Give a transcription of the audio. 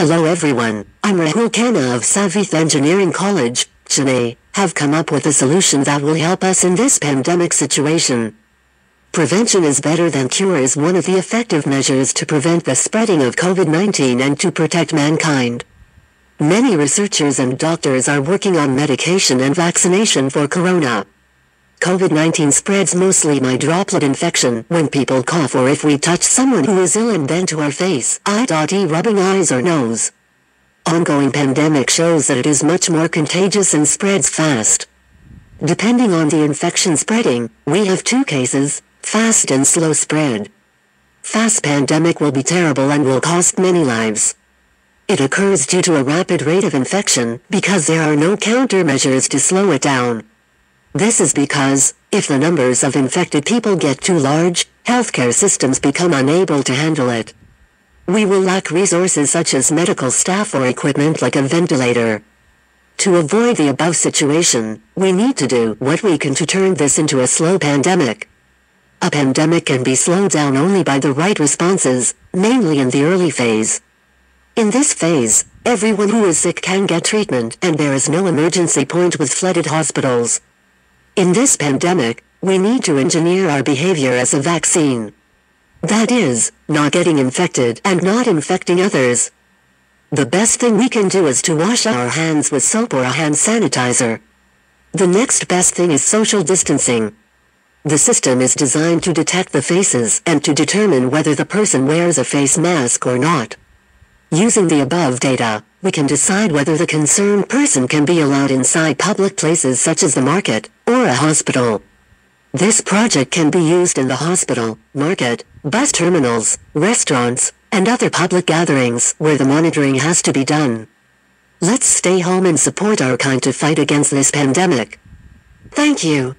Hello everyone, I'm Rahul Khanna of Saveetha Engineering College, Chennai, have come up with a solution that will help us in this pandemic situation. Prevention is better than cure is one of the effective measures to prevent the spreading of COVID-19 and to protect mankind. Many researchers and doctors are working on medication and vaccination for corona. COVID-19 spreads mostly by droplet infection when people cough or if we touch someone who is ill and then to our face, eye-e rubbing eyes or nose. Ongoing pandemic shows that it is much more contagious and spreads fast. Depending on the infection spreading, we have two cases, fast and slow spread. Fast pandemic will be terrible and will cost many lives. It occurs due to a rapid rate of infection because there are no countermeasures to slow it down. This is because, if the numbers of infected people get too large, healthcare systems become unable to handle it. We will lack resources such as medical staff or equipment like a ventilator. To avoid the above situation, we need to do what we can to turn this into a slow pandemic. A pandemic can be slowed down only by the right responses, mainly in the early phase. In this phase, everyone who is sick can get treatment and there is no emergency point with flooded hospitals. In this pandemic, we need to engineer our behavior as a vaccine. That is, not getting infected and not infecting others. The best thing we can do is to wash our hands with soap or a hand sanitizer. The next best thing is social distancing. The system is designed to detect the faces and to determine whether the person wears a face mask or not. Using the above data, we can decide whether the concerned person can be allowed inside public places such as the market or a hospital. This project can be used in the hospital, market, bus terminals, restaurants, and other public gatherings where the monitoring has to be done. Let's stay home and support our kind to fight against this pandemic. Thank you.